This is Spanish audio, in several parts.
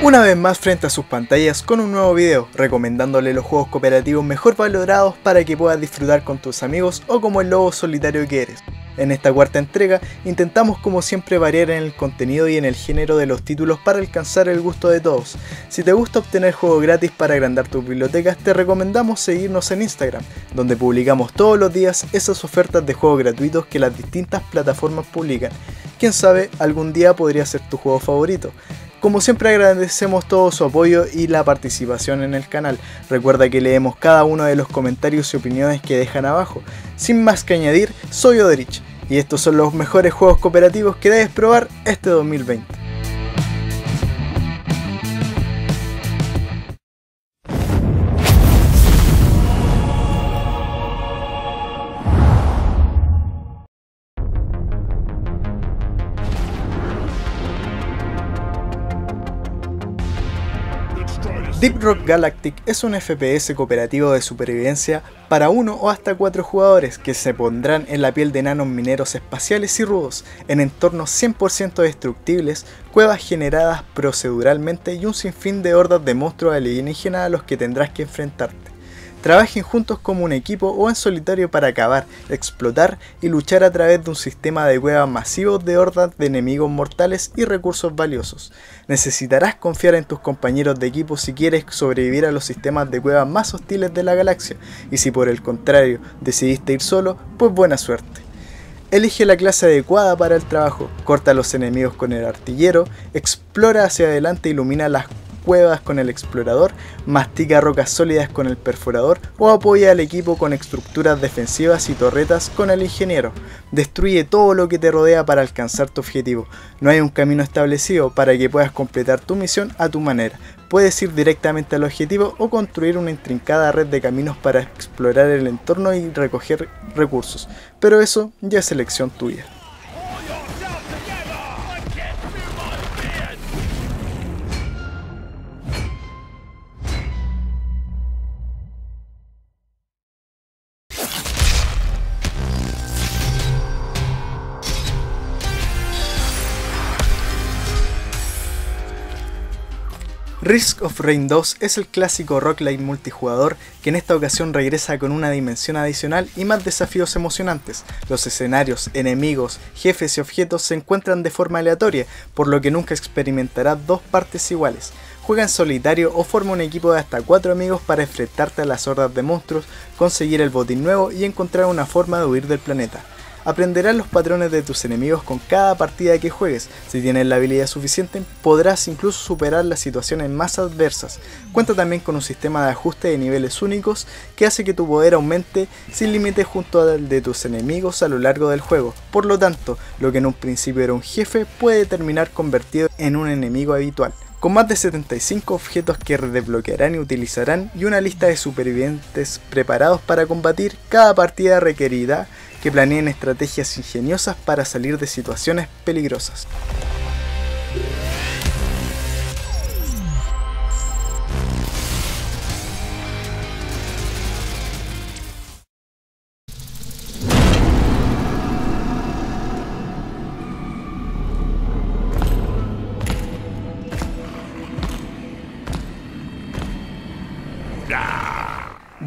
Una vez más frente a sus pantallas con un nuevo video, recomendándole los juegos cooperativos mejor valorados para que puedas disfrutar con tus amigos o como el lobo solitario que eres. En esta cuarta entrega intentamos como siempre variar en el contenido y en el género de los títulos para alcanzar el gusto de todos. Si te gusta obtener juegos gratis para agrandar tus bibliotecas, te recomendamos seguirnos en Instagram, donde publicamos todos los días esas ofertas de juegos gratuitos que las distintas plataformas publican. Quién sabe, algún día podría ser tu juego favorito. Como siempre agradecemos todo su apoyo y la participación en el canal. Recuerda que leemos cada uno de los comentarios y opiniones que dejan abajo. Sin más que añadir, soy Oderich y estos son los mejores juegos cooperativos que debes probar este 2020. Deep Rock Galactic es un FPS cooperativo de supervivencia para uno o hasta cuatro jugadores que se pondrán en la piel de enanos mineros espaciales y rudos, en entornos 100% destructibles, cuevas generadas proceduralmente y un sinfín de hordas de monstruos alienígenas a los que tendrás que enfrentarte. Trabajen juntos como un equipo o en solitario para acabar, explotar y luchar a través de un sistema de cuevas masivos de hordas de enemigos mortales y recursos valiosos. Necesitarás confiar en tus compañeros de equipo si quieres sobrevivir a los sistemas de cuevas más hostiles de la galaxia, y si por el contrario decidiste ir solo, pues buena suerte. Elige la clase adecuada para el trabajo, corta a los enemigos con el artillero, explora hacia adelante e ilumina las cuevas con el explorador, mastica rocas sólidas con el perforador o apoya al equipo con estructuras defensivas y torretas con el ingeniero. Destruye todo lo que te rodea para alcanzar tu objetivo. No hay un camino establecido para que puedas completar tu misión a tu manera. Puedes ir directamente al objetivo o construir una intrincada red de caminos para explorar el entorno y recoger recursos, pero eso ya es elección tuya. Risk of Rain 2 es el clásico rockline multijugador que en esta ocasión regresa con una dimensión adicional y más desafíos emocionantes. Los escenarios, enemigos, jefes y objetos se encuentran de forma aleatoria, por lo que nunca experimentarás dos partes iguales. Juega en solitario o forma un equipo de hasta 4 amigos para enfrentarte a las hordas de monstruos, conseguir el botín nuevo y encontrar una forma de huir del planeta. Aprenderás los patrones de tus enemigos con cada partida que juegues. Si tienes la habilidad suficiente, podrás incluso superar las situaciones más adversas. Cuenta también con un sistema de ajuste de niveles únicos que hace que tu poder aumente sin límites junto al de tus enemigos a lo largo del juego. Por lo tanto, lo que en un principio era un jefe puede terminar convertido en un enemigo habitual con más de 75 objetos que desbloquearán y utilizarán y una lista de supervivientes preparados para combatir, cada partida requerida que planeen estrategias ingeniosas para salir de situaciones peligrosas.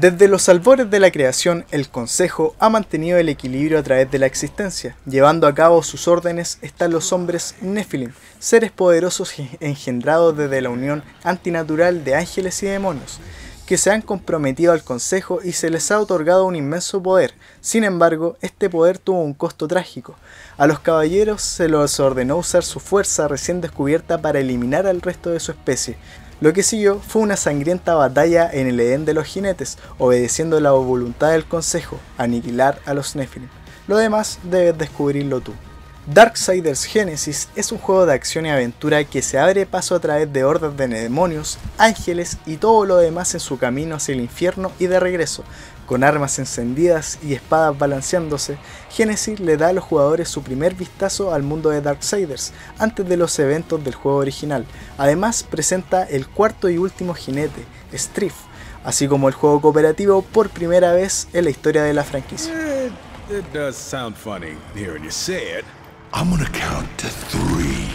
Desde los albores de la creación, el Consejo ha mantenido el equilibrio a través de la existencia. Llevando a cabo sus órdenes están los hombres Nephilim, seres poderosos engendrados desde la unión antinatural de ángeles y demonios, que se han comprometido al Consejo y se les ha otorgado un inmenso poder. Sin embargo, este poder tuvo un costo trágico. A los caballeros se les ordenó usar su fuerza recién descubierta para eliminar al resto de su especie, lo que siguió fue una sangrienta batalla en el Edén de los jinetes, obedeciendo la voluntad del consejo, aniquilar a los Nephilim. Lo demás debes descubrirlo tú. Darksiders Genesis es un juego de acción y aventura que se abre paso a través de hordas de demonios, ángeles y todo lo demás en su camino hacia el infierno y de regreso. Con armas encendidas y espadas balanceándose, Genesis le da a los jugadores su primer vistazo al mundo de Darksiders antes de los eventos del juego original. Además presenta el cuarto y último jinete, Strife, así como el juego cooperativo por primera vez en la historia de la franquicia. I'm gonna count to three.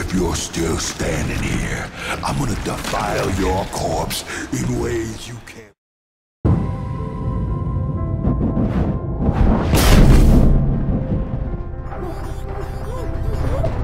If you're still standing here, I'm gonna defile your corpse in ways you can't.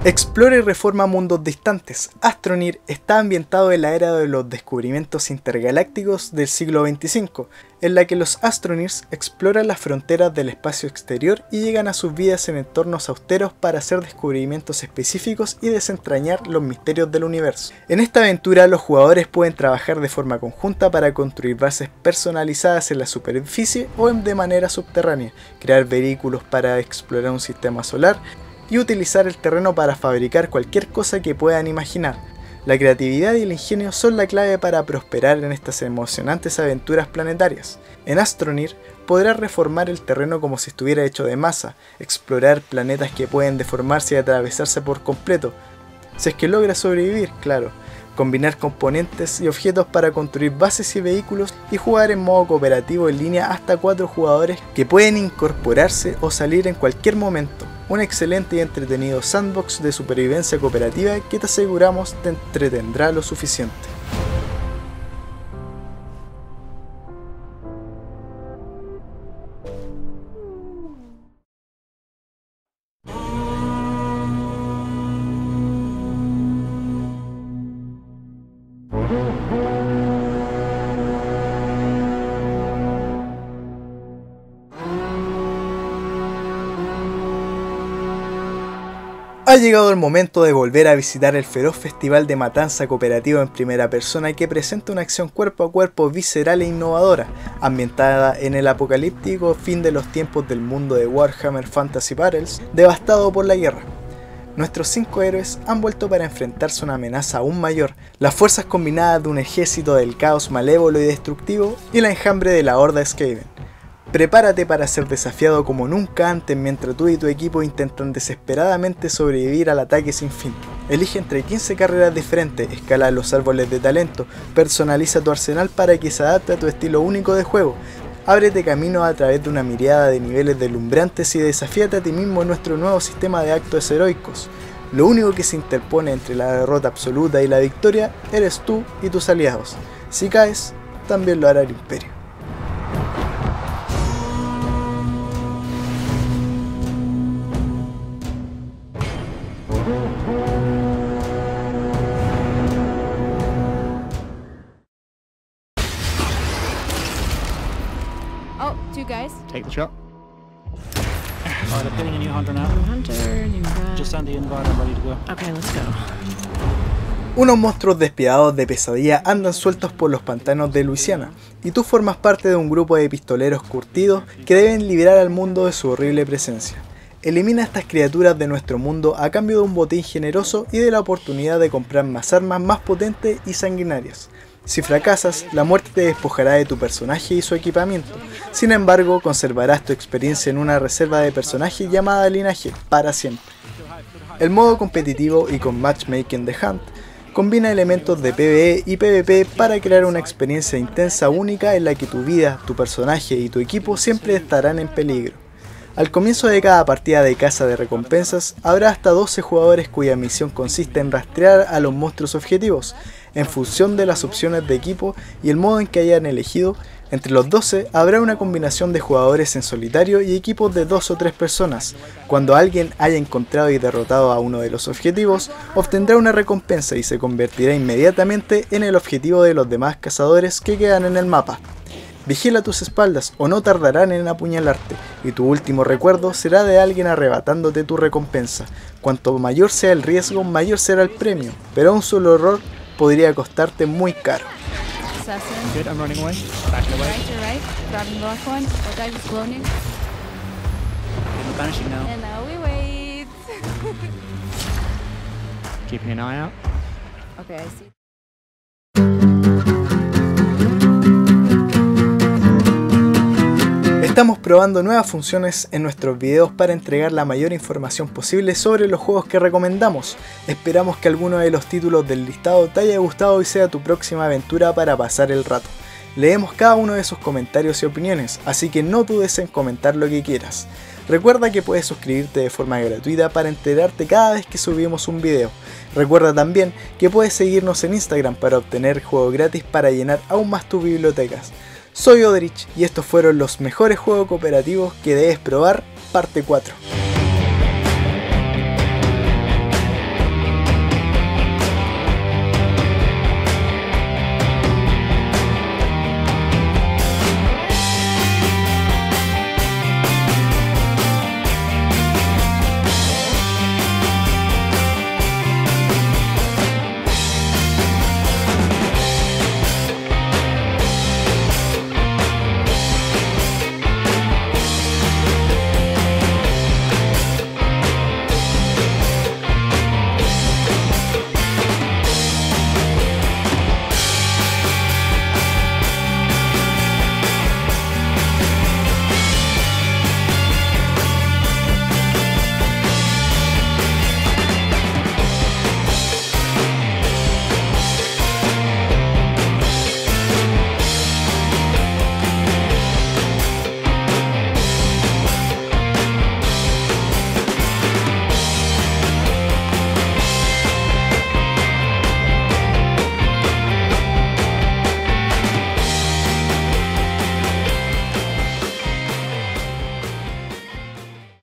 Explora y reforma mundos distantes. Astronir está ambientado en la era de los descubrimientos intergalácticos del siglo XXV, en la que los Astronirs exploran las fronteras del espacio exterior y llegan a sus vidas en entornos austeros para hacer descubrimientos específicos y desentrañar los misterios del universo. En esta aventura los jugadores pueden trabajar de forma conjunta para construir bases personalizadas en la superficie o de manera subterránea, crear vehículos para explorar un sistema solar, y utilizar el terreno para fabricar cualquier cosa que puedan imaginar. La creatividad y el ingenio son la clave para prosperar en estas emocionantes aventuras planetarias. En Astronir podrás reformar el terreno como si estuviera hecho de masa, explorar planetas que pueden deformarse y atravesarse por completo, si es que logras sobrevivir, claro, combinar componentes y objetos para construir bases y vehículos y jugar en modo cooperativo en línea hasta 4 jugadores que pueden incorporarse o salir en cualquier momento un excelente y entretenido sandbox de supervivencia cooperativa que te aseguramos te entretendrá lo suficiente. Ha llegado el momento de volver a visitar el feroz festival de matanza cooperativa en primera persona que presenta una acción cuerpo a cuerpo visceral e innovadora, ambientada en el apocalíptico fin de los tiempos del mundo de Warhammer Fantasy Battles, devastado por la guerra. Nuestros cinco héroes han vuelto para enfrentarse a una amenaza aún mayor, las fuerzas combinadas de un ejército del caos malévolo y destructivo y la enjambre de la Horda Skaven. Prepárate para ser desafiado como nunca antes mientras tú y tu equipo intentan desesperadamente sobrevivir al ataque sin fin. Elige entre 15 carreras diferentes, escala los árboles de talento, personaliza tu arsenal para que se adapte a tu estilo único de juego, ábrete camino a través de una mirada de niveles deslumbrantes y desafíate a ti mismo en nuestro nuevo sistema de actos heroicos. Lo único que se interpone entre la derrota absoluta y la victoria eres tú y tus aliados. Si caes, también lo hará el imperio. Take the shot. Alright, I'm putting a new hunter now. New hunter, new guy. Just send the invite, I'm ready to go. Okay, let's go. Unos monstruos despiadados de pesadilla andan sueltos por los pantanos de Luisiana, y tú formas parte de un grupo de pistoleros curtidos que deben liberar al mundo de su horrible presencia. Elimina estas criaturas de nuestro mundo a cambio de un botín generoso y de la oportunidad de comprar más armas más potentes y sanguinarias. Si fracasas, la muerte te despojará de tu personaje y su equipamiento. Sin embargo, conservarás tu experiencia en una reserva de personaje llamada linaje para siempre. El modo competitivo y con Matchmaking de Hunt combina elementos de PvE y PvP para crear una experiencia intensa única en la que tu vida, tu personaje y tu equipo siempre estarán en peligro. Al comienzo de cada partida de caza de recompensas, habrá hasta 12 jugadores cuya misión consiste en rastrear a los monstruos objetivos, en función de las opciones de equipo y el modo en que hayan elegido, entre los 12 habrá una combinación de jugadores en solitario y equipos de 2 o 3 personas. Cuando alguien haya encontrado y derrotado a uno de los objetivos, obtendrá una recompensa y se convertirá inmediatamente en el objetivo de los demás cazadores que quedan en el mapa. Vigila tus espaldas o no tardarán en apuñalarte, y tu último recuerdo será de alguien arrebatándote tu recompensa. Cuanto mayor sea el riesgo, mayor será el premio, pero un solo error podría costarte muy caro. Keeping an eye out. Okay, I see. Estamos probando nuevas funciones en nuestros videos para entregar la mayor información posible sobre los juegos que recomendamos. Esperamos que alguno de los títulos del listado te haya gustado y sea tu próxima aventura para pasar el rato. Leemos cada uno de sus comentarios y opiniones, así que no dudes en comentar lo que quieras. Recuerda que puedes suscribirte de forma gratuita para enterarte cada vez que subimos un video. Recuerda también que puedes seguirnos en Instagram para obtener juegos gratis para llenar aún más tus bibliotecas. Soy Oderich y estos fueron los mejores juegos cooperativos que debes probar, parte 4.